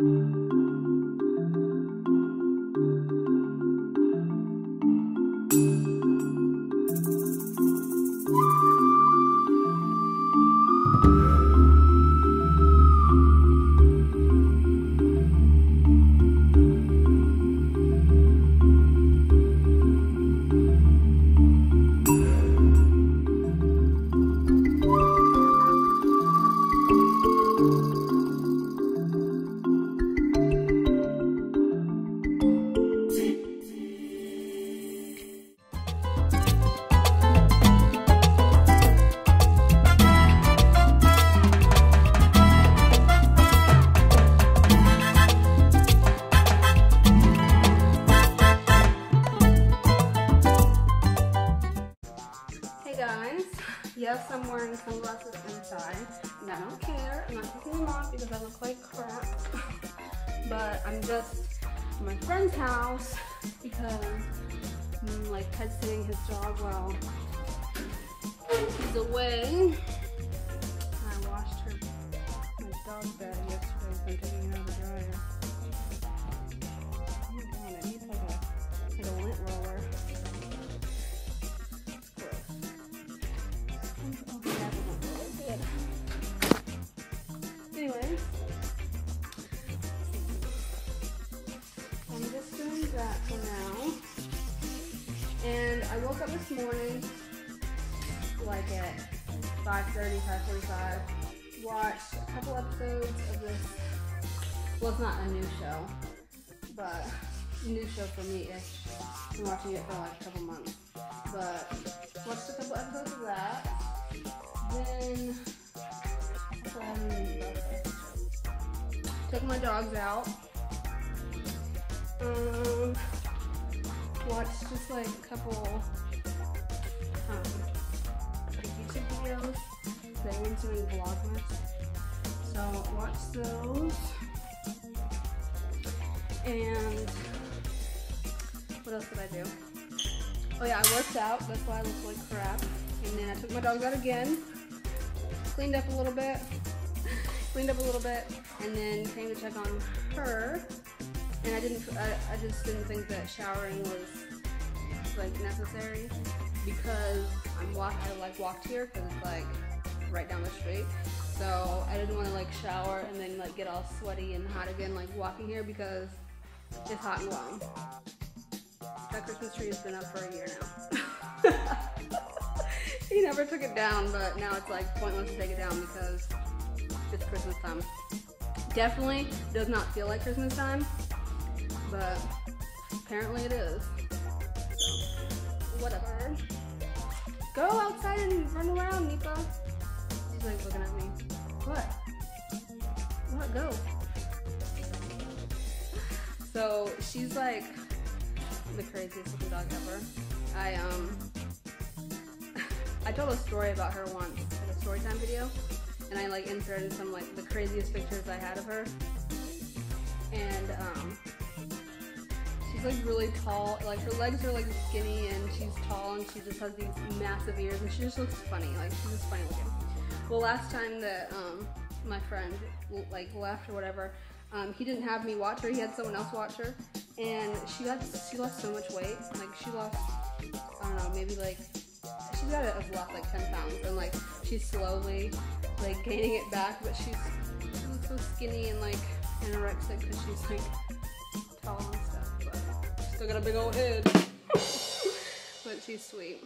Hey off because I look like crap. but I'm just at my friend's house because I'm like pet sitting his dog while he's away. I washed her my dog bed yesterday, I'm taking it out of the dryer. Morning, like at 5.30, 5.45, watched a couple episodes of this, well it's not a new show, but new show for me-ish. Been watching it for like a couple months. But watched a couple episodes of that. Then um, took my dogs out. Um, watched just like a couple um, YouTube videos that I went doing Vlogmas. So watch those. And what else did I do? Oh yeah, I worked out. That's why I look like crap. And then I took my dogs out again, cleaned up a little bit, cleaned up a little bit, and then came to check on her. And I didn't. I, I just didn't think that showering was like necessary because I'm walk. I like walked here because it's like right down the street. So I didn't want to like shower and then like get all sweaty and hot again like walking here because it's hot and warm. That Christmas tree has been up for a year now. he never took it down, but now it's like pointless to take it down because it's Christmas time. Definitely does not feel like Christmas time, but apparently it is. Whatever. Go outside and run around, Nipa. She's like looking at me. What? What? Go. So she's like the craziest looking dog ever. I um I told a story about her once, like a story time video, and I like inserted some like the craziest pictures I had of her. And um she's like really tall, like her legs are like skinny and she's tall and she just has these massive ears and she just looks funny, like she's just funny looking. Well last time that um my friend like left or whatever, um, he didn't have me watch her. He had someone else watch her, and she got she lost so much weight. Like she lost, I don't know, maybe like she's got to have lost like ten pounds, and like she's slowly like gaining it back. But she's so skinny and like anorexic because she's like tall still got a big old head. but she's sweet.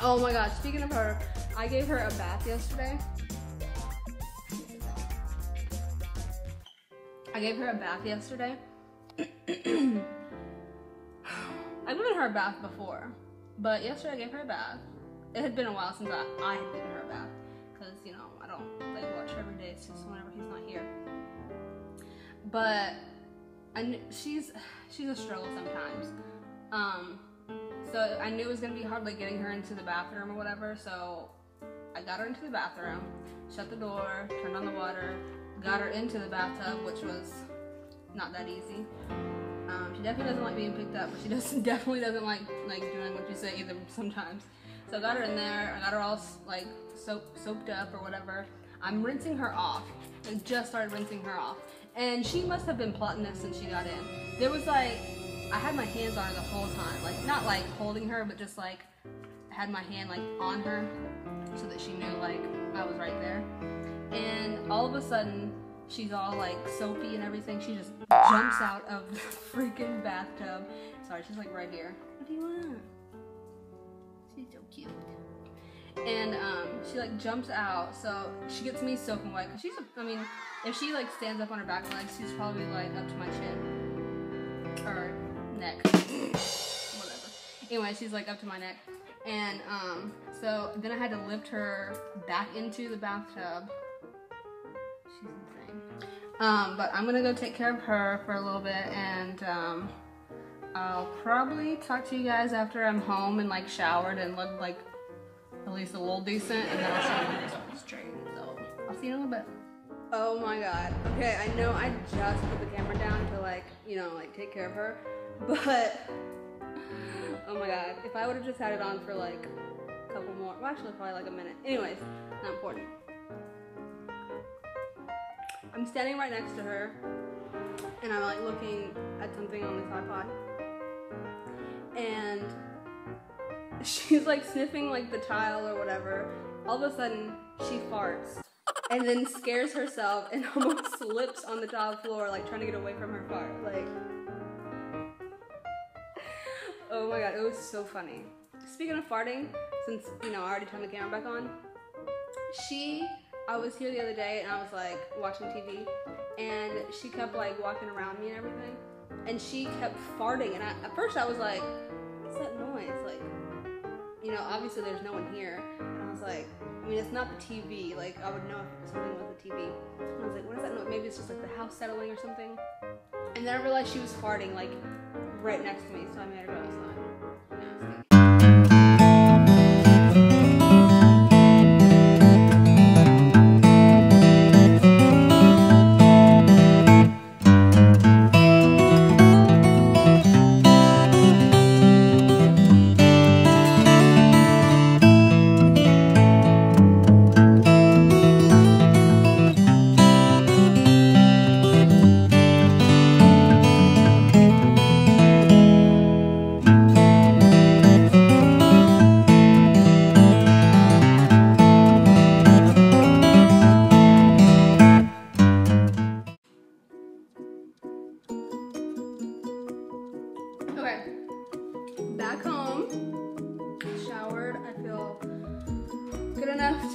Oh my god! Speaking of her, I gave her a bath yesterday. I gave her a bath yesterday. I've given her a bath before, but yesterday I gave her a bath. It had been a while since I, I had given her a bath, because you know I don't like watch her every day. It's just whenever he's not here. But Kn- she's she's a struggle sometimes. Um, so I knew it was gonna be hard, like getting her into the bathroom or whatever. So I got her into the bathroom, shut the door, turned on the water, got her into the bathtub, which was not that easy. Um, she definitely doesn't like being picked up, but she does definitely doesn't like like doing what you say either sometimes. So I got her in there. I got her all like soap, soaked up or whatever. I'm rinsing her off. I just started rinsing her off. And she must have been plotting this since she got in. There was like, I had my hands on her the whole time. Like, not like holding her, but just like, had my hand like on her so that she knew like I was right there. And all of a sudden, she's all like soapy and everything. She just jumps out of the freaking bathtub. Sorry, she's like right here. What do you want? She's so cute. And um, she like jumps out, so she gets me soaking wet. Cause she's, I mean, if she like stands up on her back legs, she's probably like up to my chin or neck, whatever. Anyway, she's like up to my neck, and um, so then I had to lift her back into the bathtub. She's insane. Um, but I'm gonna go take care of her for a little bit, and um, I'll probably talk to you guys after I'm home and like showered and look like at least a little decent, and then I'll show you the Christmas tree. So I'll see you in a little bit. Oh my god. Okay, I know I just put the camera down to like, you know, like take care of her, but oh my god, if I would have just had it on for like a couple more, well actually probably like a minute. Anyways, not important. I'm standing right next to her, and I'm like looking at something on this iPod, and she's like sniffing like the tile or whatever. All of a sudden, she farts and then scares herself and almost slips on the tile floor, like trying to get away from her fart. Like, oh my god, it was so funny. Speaking of farting, since you know I already turned the camera back on, she, I was here the other day and I was like watching TV, and she kept like walking around me and everything, and she kept farting, and I, at first I was like, you know, obviously there's no one here, and I was like, I mean, it's not the TV. Like, I would know if something was the TV. And I was like, what is that noise? Maybe it's just like the house settling or something. And then I realized she was farting like right next to me, so I made her go outside.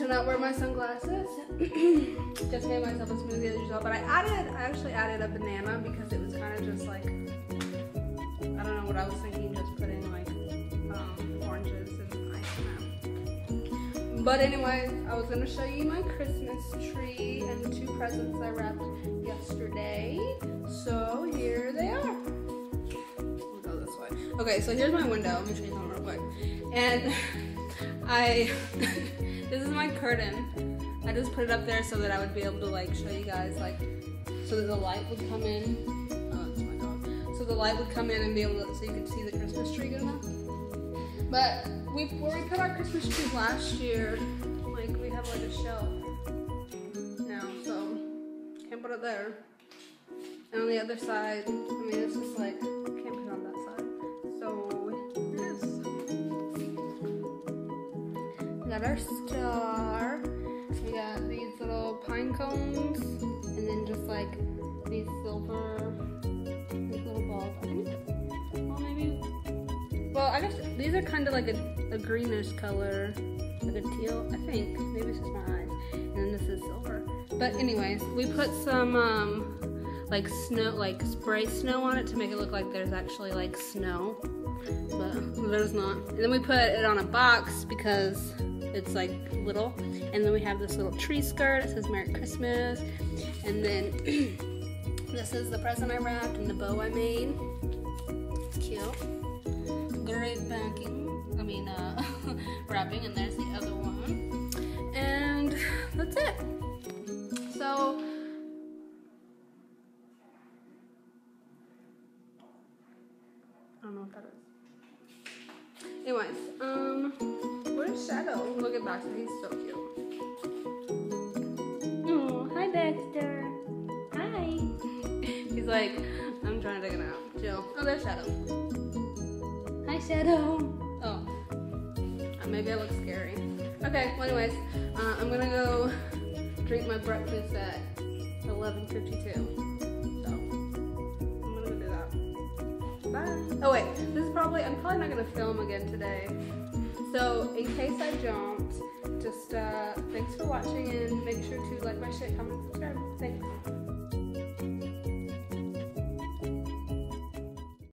To not wear my sunglasses. just made myself a smoothie as usual, but I added, I actually added a banana because it was kind of just like, I don't know what I was thinking, just putting like um, oranges and ice cream. But anyway, I was gonna show you my Christmas tree and the two presents I wrapped yesterday. So here they are. We'll go this way. Okay, so here's my window. Let me show you something real quick. And I, this is my curtain. I just put it up there so that I would be able to like show you guys like, so that the light would come in. Oh, that's my dog. So the light would come in and be able to, so you could see the Christmas tree good enough. But we, where we put our Christmas tree last year, like we have like a shelf now, so can't put it there. And on the other side, I mean, it's just like, Our star. We got these little pine cones. And then just like these silver, these little balls. I think, well, maybe. Well, I guess these are kind of like a, a greenish color. Like a teal, I think. Maybe it's just my eyes. And then this is silver. But anyways, we put some um, like snow, like spray snow on it to make it look like there's actually like snow, but there's not. And then we put it on a box because it's like little. And then we have this little tree skirt. It says Merry Christmas. And then this is the present I wrapped and the bow I made. Cute. Great backing. I mean, uh, wrapping. And there's the other one. And that's it. At Baxter, he's so cute. Hi Baxter. Hi. He's like, I'm trying to take a nap. Chill. Oh, there's Shadow. Hi, Shadow. Oh. Uh, maybe I look scary. Okay, well anyways, uh, I'm gonna go drink my breakfast at 11.52. So, I'm gonna go do that. Bye. Oh wait, this is probably, I'm probably not gonna film again today. So, in case I don't, just uh, thanks for watching and make sure to like my shit, comment, subscribe. Thanks.